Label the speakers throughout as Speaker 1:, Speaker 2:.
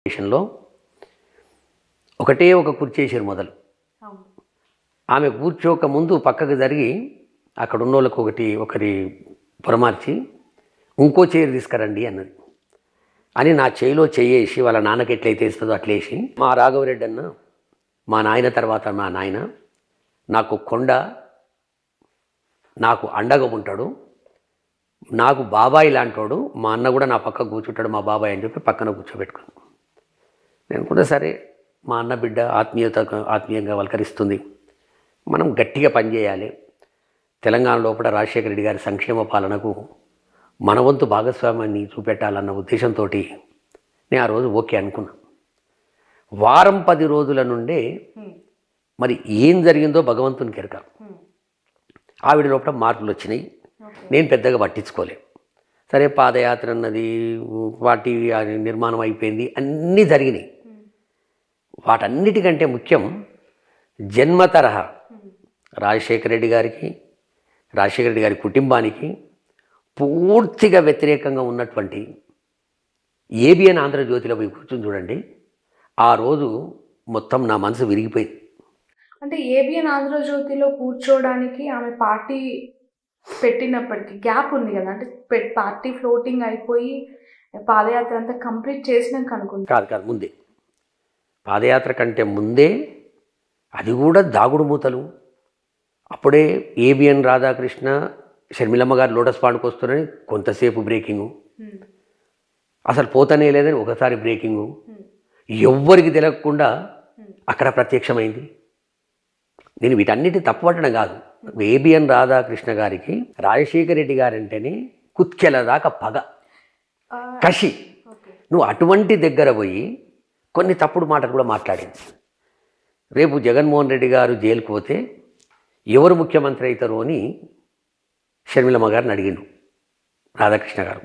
Speaker 1: స్టేషన్లో ఒకటే ఒక కుర్చేసారు మొదలు. ఆమె కూర్చోక ముందు పక్కకు జరిగి అక్కడ ఉన్న వాళ్ళకి ఒకటి ఒకరి పొరమార్చి ఇంకో చైర్ తీసుకురండి అన్నది. అని నా చేయిలో చెయ్యేసి వాళ్ళ నాన్నకి ఎట్లయితే ఇస్తుందో అట్లేసి మా రాఘవరెడ్డి అన్న మా నాయన తర్వాత మా నాయన నాకు కొండ నాకు అండగా ఉంటాడు నాకు బాబాయ్ లాంటోడు మా అన్న కూడా నా పక్క కూర్చుంటాడు మా బాబాయ్ అని చెప్పి పక్కన కూర్చోబెట్టుకున్నాను నేను కూడా సరే మా అన్న బిడ్డ ఆత్మీయత ఆత్మీయంగా వల్కరిస్తుంది. మనం గట్టిగా పనిచేయాలి తెలంగాణ లోపల రాజశేఖర రెడ్డి గారి సంక్షేమ పాలనకు మన వంతు భాగస్వామ్యాన్ని చూపెట్టాలన్న ఉద్దేశంతో నేను ఆ రోజు ఓకే అనుకున్నా. వారం పది రోజుల నుండే. మరి ఏం జరిగిందో భగవంతునికి ఎరక
Speaker 2: హ్మ్.
Speaker 1: ఆవిడ లోపల మార్పులు వచ్చినాయి. నేను పెద్దగా పట్టించుకోలే. సరే పాదయాత్ర అన్నది అది నిర్మాణం అయిపోయింది అన్నీ జరిగినాయి. వాటన్నిటికంటే ముఖ్యం జన్మ తరహా. రాజశేఖర రెడ్డి గారికి రాజశేఖర రెడ్డి గారి కుటుంబానికి పూర్తిగా వ్యతిరేకంగా ఉన్నటువంటి ఏబిఎన్ ఆంధ్రజ్యోతిలో పోయి కూర్చొని చూడండి ఆ రోజు మొత్తం నా మనసు విరిగిపోయింది
Speaker 2: అంటే ఏబిఎన్ ఆంధ్రజ్యోతిలో కూర్చోవడానికి ఆమె పార్టీ పెట్టినప్పటికీ గ్యాప్ ఉంది కదా అంటే పార్టీ ఫ్లోటింగ్ అయిపోయి పాదయాత్ర అంతా కంప్లీట్ చేసినాక అనుకుంటా
Speaker 1: కాదు కాదు ముందే పాదయాత్ర కంటే ముందే అది కూడా దాగుడు మూతలు. అప్పుడే ఏబిఎన్ రాధాకృష్ణ షర్మిలమ్మ గారు లోటస్ పాండ్కి వస్తున్నారని కొంతసేపు బ్రేకింగు. అసలు పోతనే లేదని ఒకసారి బ్రేకింగు. ఎవ్వరికి తెలియకుండా. అక్కడ ప్రత్యక్షమైంది. నేను వీటన్నిటి తప్పుపట్టడం కాదు. ఏబిఎన్ రాధాకృష్ణ గారికి రాజశేఖర రెడ్డి గారంటేనే కుత్కెల దాకా పగ. కషి. నువ్వు అటువంటి దగ్గర పోయి కొన్ని తప్పుడు మాటలు కూడా మాట్లాడింది. రేపు జగన్మోహన్ రెడ్డి గారు జైలుకు పోతే ఎవరు ముఖ్యమంత్రి అవుతారు అని షర్మిలమ్మ గారిని అడిగిండు రాధాకృష్ణ గారు.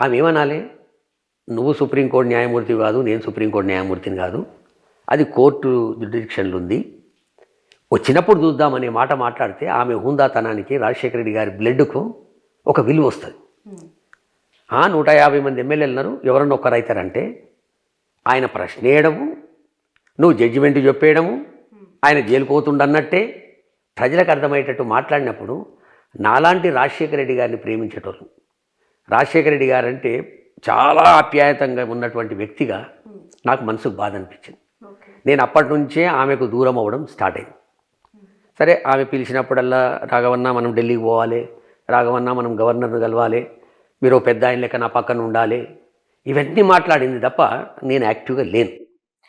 Speaker 1: ఆమె ఏమనాలి? నువ్వు సుప్రీంకోర్టు న్యాయమూర్తి కాదు నేను సుప్రీంకోర్టు న్యాయమూర్తిని కాదు. అది కోర్టు జ్యుడిక్షన్లు ఉంది. వచ్చినప్పుడు చూద్దామనే మాట మాట్లాడితే ఆమె హుందాతనానికి రాజశేఖర రెడ్డి గారి బ్లడ్కు ఒక విలువ వస్తుంది. ఆ, నూట యాభై మంది ఎమ్మెల్యేలు ఉన్నారు. ఎవరన్నా ఒక్కరు అవుతారంటే ఆయన ప్రశ్న వేయడము నువ్వు జడ్జిమెంట్ చెప్పేయడము ఆయన జైలు పోతుండన్నట్టే ప్రజలకు అర్థమయ్యేటట్టు మాట్లాడినప్పుడు నాలాంటి రాజశేఖర రెడ్డి గారిని ప్రేమించేటోళ్ళు. రాజశేఖర రెడ్డి గారంటే చాలా ఆప్యాయతంగా ఉన్నటువంటి వ్యక్తిగా నాకు మనసుకు బాధ అనిపించింది. నేను అప్పటి నుంచే ఆమెకు దూరం అవ్వడం స్టార్ట్ అయింది. సరే ఆమె పిలిచినప్పుడల్లా రాఘవన్న మనం ఢిల్లీకి పోవాలి రాఘవన్న మనం గవర్నర్ను కలవాలి మీరు పెద్ద ఆయన లెక్క నా పక్కన ఉండాలి ఇవన్నీ మాట్లాడింది తప్ప నేను యాక్టివ్గా లేను.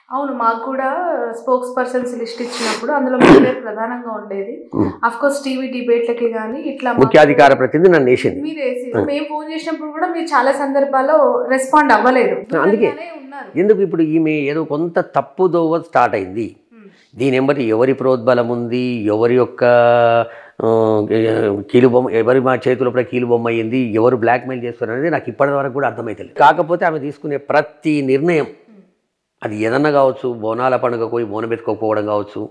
Speaker 2: అవును మాకు కూడా స్పోక్స్ పర్సన్స్ లిస్ట్ ఇచ్చినప్పుడు అందులో మీ పేరు ప్రధానంగా ఉండేది. అఫ్ కోర్స్ టీవీ డిబేట్లకి కానీ ఇట్లా
Speaker 1: ముఖ్యాధికార ప్రతినిధి నన్ను వేసింది.
Speaker 2: మీరు వేసి మేము ఫోన్ చేసినప్పుడు కూడా మీరు చాలా సందర్భాల్లో రెస్పాండ్ అవ్వలేదు.
Speaker 1: అందుకే. ఎందుకు ఇప్పుడు ఈమె ఏదో కొంత తప్పుదోవ స్టార్ట్ అయింది. దీని ఎంబటి ఎవరి ప్రోద్బలం ఉంది? ఎవరి యొక్క కీలు బొమ్మ ఎవరి మా చేతిలో కూడా కీలు బొమ్మ అయ్యింది ఎవరు బ్లాక్మెయిల్ చేస్తున్నారు అనేది నాకు ఇప్పటి వరకు కూడా అర్థమవుతుంది కాకపోతే ఆమె తీసుకునే ప్రతి నిర్ణయం అది ఏదన్నా కావచ్చు బోనాల పండుగ పోయి బోనం ఎత్తుకోకపోవడం కావచ్చు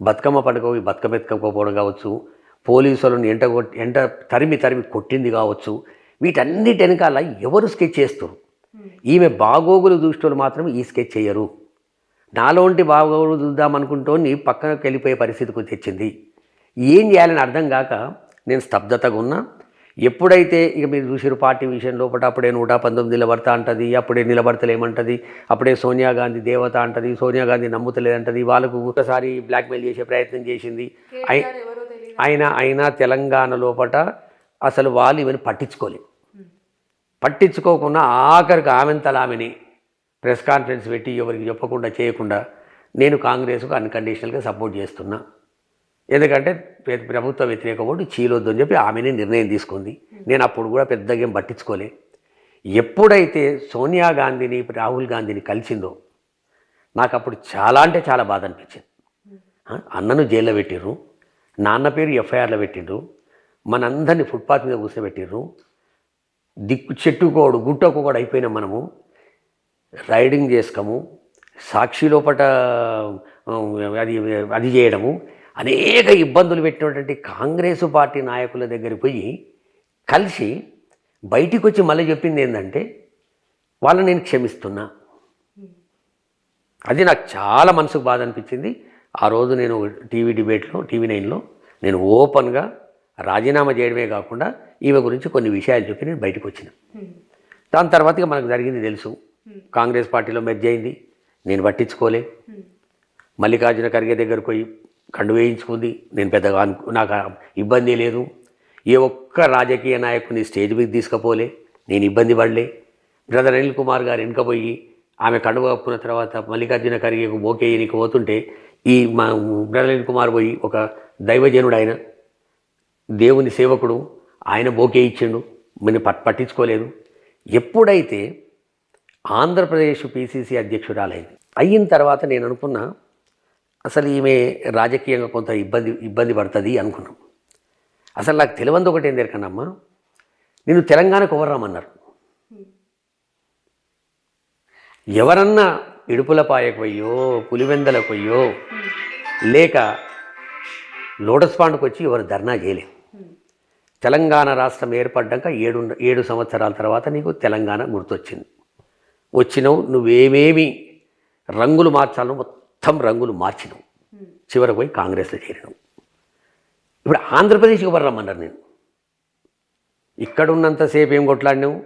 Speaker 1: బతుకమ్మ పండుగ పోయి బతుకమ్మ ఎత్తుకోకపోవడం కావచ్చు పోలీసులను ఎంట కొట్టి ఎంట తరిమి తరిమి కొట్టింది కావచ్చు వీటన్నిటి వెనకాల ఎవరు స్కెచ్ చేస్తారు? ఈమె బాగోగులు దృష్టిలో మాత్రం ఈ స్కెచ్ చేయరు. నాలోంటి బాగోగులు చూద్దామనుకుంటోని పక్కనకి వెళ్ళిపోయే పరిస్థితికి తెచ్చింది. ఏం చేయాలని అర్థం కాక నేను స్తబ్దతగా ఉన్నా. ఎప్పుడైతే ఇక మీరు చూసారు పార్టీ విషయం లోపల అప్పుడే నూట పంతొమ్మిది నిలబడతా అంటది అప్పుడే నిలబడతలేమంటది అప్పుడే సోనియా గాంధీ దేవత అంటది సోనియా గాంధీ నమ్ముతలేదంటది వాళ్ళకు ఒకసారి బ్లాక్మెయిల్ చేసే ప్రయత్నం చేసింది. ఆయన అయినా తెలంగాణ లోపట అసలు వాళ్ళు ఈమెను పట్టించుకోలేదు. పట్టించుకోకుండా ఆఖరికి ఆమెని ప్రెస్ కాన్ఫరెన్స్ పెట్టి ఎవరికి చెప్పకుండా చేయకుండా నేను కాంగ్రెస్కు అన్కండిషనల్గా సపోర్ట్ చేస్తున్నా. ఎందుకంటే ప్రభుత్వ వ్యతిరేక ఓటు చీలొద్దు అని చెప్పి ఆమెనే నిర్ణయం తీసుకుంది. నేను అప్పుడు కూడా పెద్దగా ఏం పట్టించుకోలే. ఎప్పుడైతే సోనియా గాంధీని రాహుల్ గాంధీని కలిసిందో నాకు అప్పుడు చాలా అంటే చాలా బాధ అనిపించింది. అన్నను జైల్లో పెట్టిర్రు నాన్న పేరు ఎఫ్ఐఆర్లో పెట్టిండ్రు మనందరినీ ఫుట్పాత్ మీద కూర్చోబెట్టిర్రు దిక్కు చెట్టుకోడు గుట్టకోడు అయిపోయినాం మనము రైడింగ్ చేసుకోము సాక్షి లోపట అది అది చేయడము అనేక ఇబ్బందులు పెట్టినటువంటి కాంగ్రెస్ పార్టీ నాయకుల దగ్గరికి పోయి కలిసి బయటికి వచ్చి మళ్ళీ చెప్పింది ఏంటంటే వాళ్ళని నేను క్షమిస్తున్నా. అది నాకు చాలా మనసుకు బాధ అనిపించింది. ఆ రోజు నేను టీవీ డిబేట్లో టీవీ నైన్లో నేను ఓపెన్గా రాజీనామా చేయడమే కాకుండా ఈమె గురించి కొన్ని విషయాలు చెప్పి నేను బయటకు వచ్చిన దాని తర్వాత మనకు జరిగింది తెలుసు. కాంగ్రెస్ పార్టీలో మెర్జ్ అయింది. నేను పట్టించుకోలే. మల్లికార్జున ఖర్గే దగ్గరకు పోయి కండు వేయించుకుంది. నేను పెద్దగా అను నాకు ఇబ్బంది లేదు. ఏ ఒక్క రాజకీయ నాయకుని స్టేజ్ మీద తీసుకుపోలే. నేను ఇబ్బంది పడలే. బ్రదర్ అనిల్ కుమార్ గారు వెనుకపోయి ఆమె కండువ కప్పుకున్న తర్వాత మల్లికార్జున ఖర్గేకు ఓకే పోతుంటే ఈ మా బ్రదర్ అనిల్ కుమార్ పోయి ఒక దైవజనుడు ఆయన. దేవుని సేవకుడు. ఆయన బోకే ఇచ్చిండు. మన పట్ పట్టించుకోలేదు. ఎప్పుడైతే ఆంధ్రప్రదేశ్ పీసీసీ అధ్యక్షురాలైంది. అయిన తర్వాత నేను అనుకున్నా అసలు ఈమె రాజకీయంగా కొంత ఇబ్బంది ఇబ్బంది పడుతుంది అనుకున్నాం. అసలు నాకు తెలియంది ఒకటి ఏం కన్నమ్మా. నేను తెలంగాణకు ఎవరు రమ్మన్నారు ఎవరన్నా ఇడుపులపాయకు పోయో పులివెందలకు పోయో లేక లోటస్ పాండ్కి వచ్చి ఎవరు ధర్నా చేయలేదు. తెలంగాణ రాష్ట్రం ఏర్పడ్డాక ఏడు ఏడు సంవత్సరాల తర్వాత నీకు తెలంగాణ గుర్తొచ్చింది. వచ్చినావు నువ్వేమేమి రంగులు మార్చాలో మొత్తం రంగులు మార్చినావు చివరికి పోయి కాంగ్రెస్లో చేరినావు ఇప్పుడు ఆంధ్రప్రదేశ్కి ఎవరు రమ్మన్నారు నేను? ఇక్కడ ఉన్నంతసేపు ఏం కొట్లాడినావు?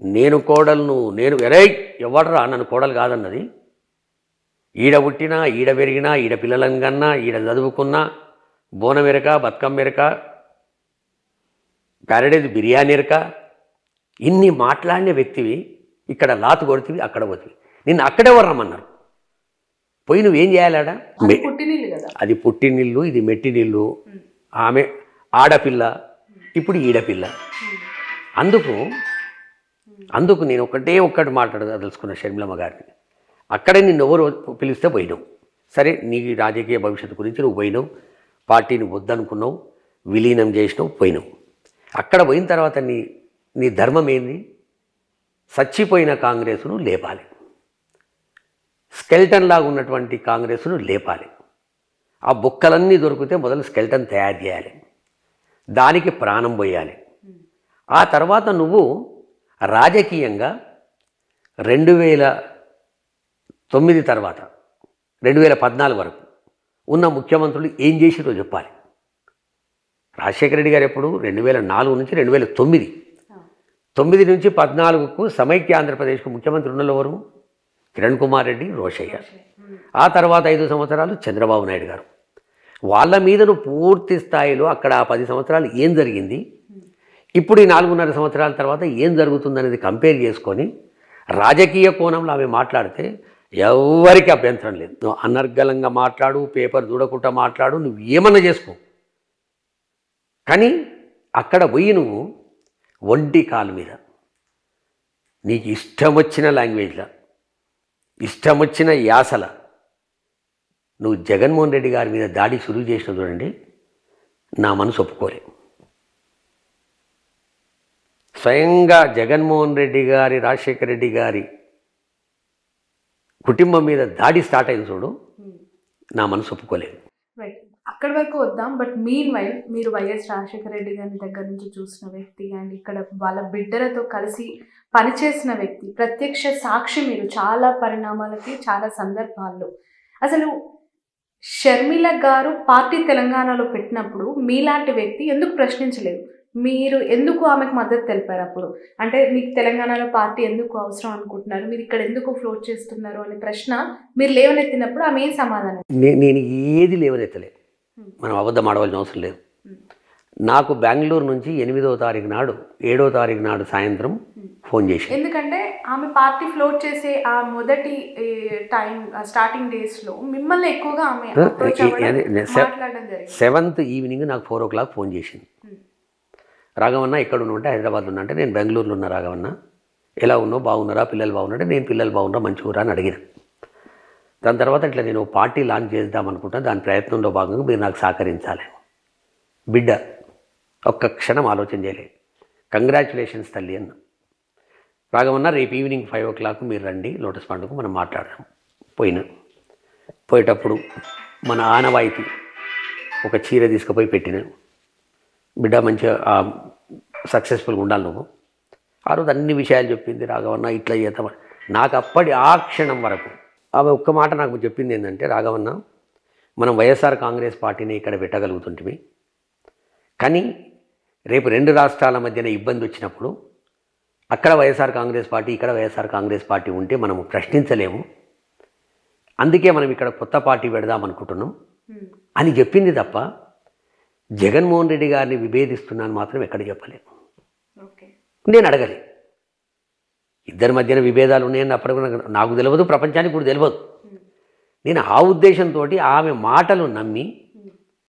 Speaker 1: నేను కోడలను నేను ఎరే ఎవడరా నన్ను కోడలు కాదన్నది? ఈడ పుట్టినా ఈడ పెరిగినా ఈడ పిల్లలను కన్నా ఈడ చదువుకున్నా బోనం ఎరక బతుకమ్మ ఎరక ప్యారడైజ్ బిర్యానీ ఎరక ఇన్ని మాట్లాడిన వ్యక్తివి ఇక్కడ లాతు కొడుతుంది అక్కడ పోతుంది నిన్ను అక్కడే ఎవరు రమ్మన్నారు? పోయి నువ్వేం చేయాలాడా?
Speaker 2: అది
Speaker 1: పుట్టినిల్లు ఇది మెట్టినిల్లు. ఆమె ఆడపిల్ల ఇప్పుడు ఈడపిల్ల. అందుకు అందుకు నేను ఒకటే ఒక్కటి మాట్లాడదలుచుకున్న షర్మిలమ్మ గారిని. అక్కడే నిన్ను ఎవరు పిలిస్తే పోయినావు. సరే నీ రాజకీయ భవిష్యత్తు గురించి నువ్వు పోయినావు. పార్టీని వద్దనుకున్నావు. విలీనం చేసినావు పోయినావు. అక్కడ పోయిన తర్వాత నీ నీ ధర్మం ఏంది? చచ్చిపోయిన కాంగ్రెస్ను లేపాలి. స్కెల్టన్ లాగా ఉన్నటువంటి కాంగ్రెస్ను లేపాలి. ఆ బుక్కలన్నీ దొరికితే మొదలు స్కెల్టన్ తయారు చేయాలి. దానికి ప్రాణం పోయాలి. ఆ తర్వాత నువ్వు రాజకీయంగా రెండు వేల తొమ్మిది తర్వాత రెండు వేల పద్నాలుగు వరకు ఉన్న ముఖ్యమంత్రులు ఏం చేసిరో చెప్పాలి. రాజశేఖర రెడ్డి గారు ఎప్పుడు? రెండు వేల నాలుగు నుంచి రెండు వేల తొమ్మిది. తొమ్మిది నుంచి పద్నాలుగుకు సమైక్య ఆంధ్రప్రదేశ్కు ముఖ్యమంత్రి ఉన్నలు ఎవరు? కిరణ్ కుమార్ రెడ్డి రోషయ్య. ఆ తర్వాత ఐదు సంవత్సరాలు చంద్రబాబు నాయుడు గారు. వాళ్ళ మీదను పూర్తి స్థాయిలో అక్కడ ఆ పది సంవత్సరాలు ఏం జరిగింది? ఇప్పుడు ఈ నాలుగున్నర సంవత్సరాల తర్వాత ఏం జరుగుతుందనేది కంపేర్ చేసుకొని రాజకీయ కోణంలో ఆమె మాట్లాడితే ఎవరికి అభ్యంతరం లేదు. నువ్వు అనర్గళంగా మాట్లాడు పేపర్ చూడకుండా మాట్లాడు నువ్వు ఏమన్నా చేసుకో. కానీ అక్కడ పోయి నువ్వు ఒంటి కాలు మీద నీకు ఇష్టం వచ్చిన లాంగ్వేజ్లో ఇష్టం వచ్చిన యాసల. నువ్వు జగన్మోహన్ రెడ్డి గారి మీద దాడి సురువు చేసిన చూడండి నా మనసు ఒప్పుకోలే. స్వయంగా జగన్మోహన్ రెడ్డి గారి రాజశేఖర రెడ్డి గారి కుటుంబం మీద దాడి స్టార్ట్ అయింది చూడు నా మనసు ఒప్పుకోలేదు.
Speaker 2: అక్కడి వరకు వద్దాం బట్ మీన్ వైల్ మీరు వైఎస్ రాజశేఖర రెడ్డి గారి దగ్గర నుంచి చూసిన వ్యక్తి అండ్ ఇక్కడ వాళ్ళ బిడ్డలతో కలిసి పనిచేసిన వ్యక్తి ప్రత్యక్ష సాక్షి మీరు చాలా పరిణామాలకి చాలా సందర్భాల్లో. అసలు షర్మిల గారు పార్టీ తెలంగాణలో పెట్టినప్పుడు మీలాంటి వ్యక్తి ఎందుకు ప్రశ్నించలేదు? మీరు ఎందుకు ఆమెకు మద్దతు తెలిపారు అప్పుడు? అంటే మీకు తెలంగాణలో పార్టీ ఎందుకు అవసరం అనుకుంటున్నారు? మీరు ఇక్కడ ఎందుకు ఫ్లోట్ చేస్తున్నారు అనే ప్రశ్న మీరు లేవనెత్తినప్పుడు ఆమె ఏం సమాధానం
Speaker 1: నేను ఏది లేవనెత్తలేదు మనం అబద్ధం ఆడవలసిన అవసరం లేదు. నాకు బెంగళూరు నుంచి ఎనిమిదవ తారీఖు నాడు ఏడో తారీఖు నాడు సాయంత్రం ఫోన్ చేసి
Speaker 2: ఎందుకంటే ఆమె పార్టీ ఫ్లోట్ చేసే ఆ మొదటి టైం స్టార్టింగ్ డేస్లో మిమ్మల్ని ఎక్కువగా ఆమె
Speaker 1: సెవెంత్ ఈవినింగ్ నాకు ఫోర్ ఓ క్లాక్ ఫోన్ చేసింది. రాఘవన్న ఎక్కడ ఉన్నా అంటే హైదరాబాద్లో ఉన్నా అంటే నేను బెంగళూరులో ఉన్నా రాఘవన్న. ఎలా ఉన్నావు? బాగున్నారా? పిల్లలు బాగున్నారా? నేను పిల్లలు బాగున్నారా? మంచిగా అని అడిగిన. దాని తర్వాత ఇట్లా నేను పార్టీ లాంచ్ చేద్దాం అనుకుంటా దాని ప్రయత్నంలో భాగంగా మీరు నాకు సహకరించాలి. బిడ్డ ఒక్క క్షణం ఆలోచన చేయలేదు కంగ్రాచులేషన్స్ తల్లి అన్న. రాగమన్నా రేపు ఈవినింగ్ ఫైవ్ ఓ క్లాక్ మీరు రండి లోటస్ పండుగ మనం మాట్లాడదాం. పోయినా. పోయేటప్పుడు మన ఆనవాయితీ ఒక చీర తీసుకుపోయి పెట్టిన. బిడ్డ మంచిగా సక్సెస్ఫుల్గా ఉండాలి నువ్వు. ఆ రోజు అన్ని విషయాలు చెప్పింది రాఘవన్న ఇట్లా చేద్దాం నాకు అప్పటి ఆ క్షణం వరకు ఆమె ఒక్క మాట నాకు చెప్పింది ఏంటంటే రాఘవన్న మనం వైఎస్ఆర్ కాంగ్రెస్ పార్టీని ఇక్కడ పెట్టగలుగుతుంటిమి. కానీ రేపు రెండు రాష్ట్రాల మధ్యన ఇబ్బంది వచ్చినప్పుడు అక్కడ వైఎస్ఆర్ కాంగ్రెస్ పార్టీ ఇక్కడ వైఎస్ఆర్ కాంగ్రెస్ పార్టీ ఉంటే మనము ప్రశ్నించలేము. అందుకే మనం ఇక్కడ కొత్త పార్టీ పెడదాం అనుకుంటున్నాం. అని చెప్పింది తప్ప జగన్మోహన్ రెడ్డి గారిని విభేదిస్తున్నాను మాత్రం ఎక్కడ చెప్పలేదు
Speaker 2: ఓకే.
Speaker 1: నేను అడగలే. ఇద్దరి మధ్యన విభేదాలు ఉన్నాయని అప్పటికి నాకు- తెలియదు ప్రపంచానికి కూడా తెలియదు నేను ఆ ఉద్దేశంతో ఆమె మాటలు నమ్మి